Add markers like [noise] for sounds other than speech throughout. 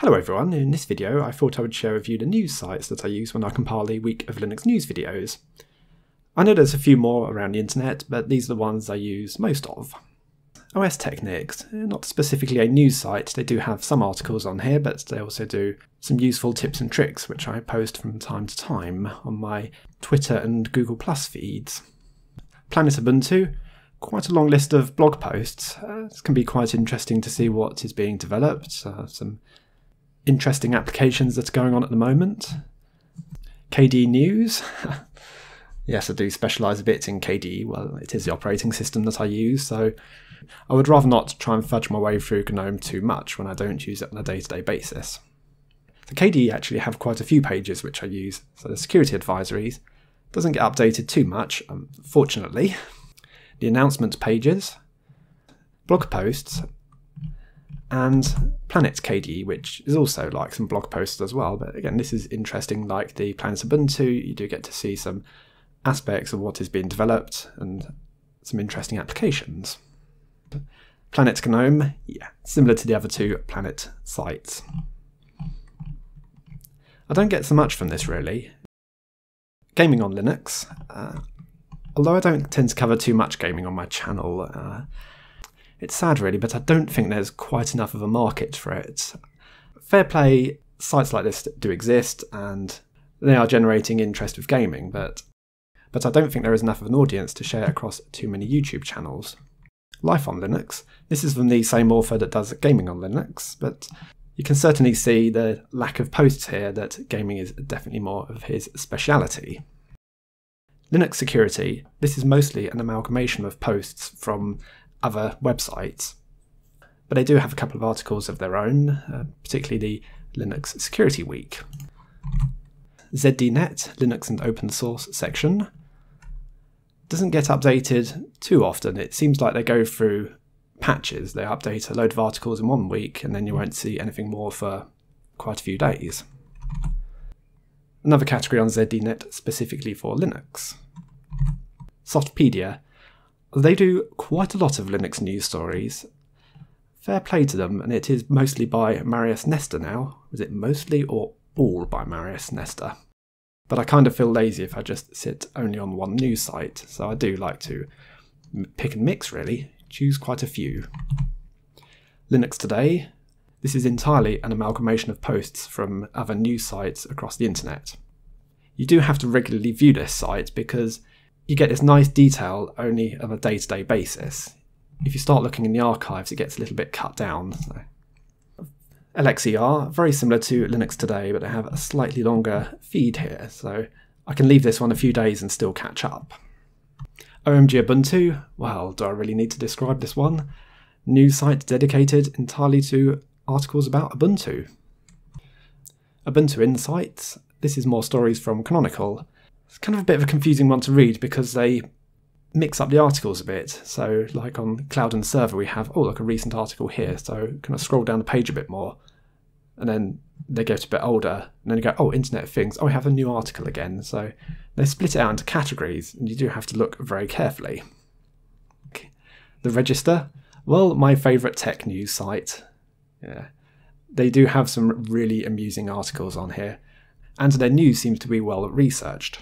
Hello everyone, in this video I thought I would share with you the news sites that I use when I compile the Week of Linux news videos. I know there's a few more around the internet, but these are the ones I use most of. OSTechNix, not specifically a news site, they do have some articles on here, but they also do some useful tips and tricks which I post from time to time on my Twitter and Google Plus feeds. Planet Ubuntu, quite a long list of blog posts. Uh, it can be quite interesting to see what is being developed, uh, some interesting applications that are going on at the moment. KDE News. [laughs] yes, I do specialize a bit in KDE. Well, it is the operating system that I use, so I would rather not try and fudge my way through GNOME too much when I don't use it on a day to day basis. The KDE actually have quite a few pages which I use, so the security advisories doesn't get updated too much, unfortunately. The announcements pages, blog posts, and Planet KDE, which is also like some blog posts as well. But again, this is interesting, like the Planet Ubuntu, you do get to see some aspects of what is being developed and some interesting applications. Planet GNOME, yeah, similar to the other two Planet sites. I don't get so much from this really. Gaming on Linux, uh, although I don't tend to cover too much gaming on my channel, uh, it's sad, really, but I don't think there's quite enough of a market for it. Fair play, sites like this do exist, and they are generating interest with gaming, but but I don't think there is enough of an audience to share across too many YouTube channels. Life on Linux. This is from the same author that does gaming on Linux, but you can certainly see the lack of posts here that gaming is definitely more of his speciality. Linux security. This is mostly an amalgamation of posts from other websites. But they do have a couple of articles of their own, uh, particularly the Linux Security Week. ZDNet, Linux and Open Source section, doesn't get updated too often. It seems like they go through patches. They update a load of articles in one week and then you won't see anything more for quite a few days. Another category on ZDNet specifically for Linux. Softpedia they do quite a lot of Linux news stories. Fair play to them, and it is mostly by Marius Nestor now. Is it mostly or all by Marius Nestor? But I kind of feel lazy if I just sit only on one news site, so I do like to pick and mix really, choose quite a few. Linux Today. This is entirely an amalgamation of posts from other news sites across the internet. You do have to regularly view this site because you get this nice detail only on a day to day basis. If you start looking in the archives, it gets a little bit cut down. So. LXER, very similar to Linux Today, but they have a slightly longer feed here, so I can leave this one a few days and still catch up. OMG Ubuntu, well, do I really need to describe this one? News site dedicated entirely to articles about Ubuntu. Ubuntu Insights, this is more stories from Canonical, it's kind of a bit of a confusing one to read because they mix up the articles a bit. So, like on Cloud and Server, we have, oh, look, a recent article here. So, kind of scroll down the page a bit more. And then they get a bit older. And then you go, oh, Internet of Things. Oh, we have a new article again. So, they split it out into categories, and you do have to look very carefully. The Register, well, my favourite tech news site. Yeah. They do have some really amusing articles on here, and their news seems to be well researched.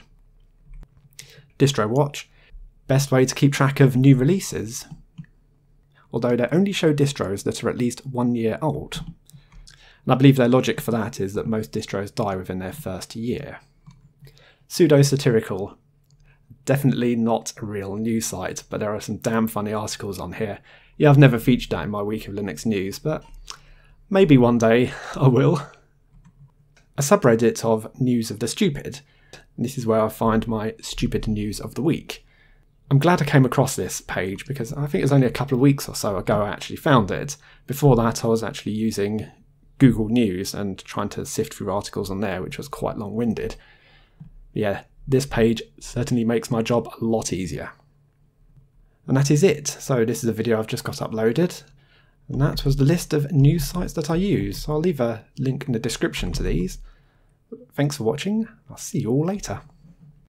DistroWatch, best way to keep track of new releases. Although they only show distros that are at least one year old. And I believe their logic for that is that most distros die within their first year. Sudo Satirical. Definitely not a real news site, but there are some damn funny articles on here. Yeah, I've never featured that in my week of Linux news, but maybe one day I will. A subreddit of News of the Stupid this is where I find my stupid news of the week. I'm glad I came across this page because I think it was only a couple of weeks or so ago I actually found it. Before that, I was actually using Google News and trying to sift through articles on there, which was quite long winded. Yeah, this page certainly makes my job a lot easier. And that is it. So, this is a video I've just got uploaded. And that was the list of news sites that I use. So I'll leave a link in the description to these. Thanks for watching. I'll see you all later.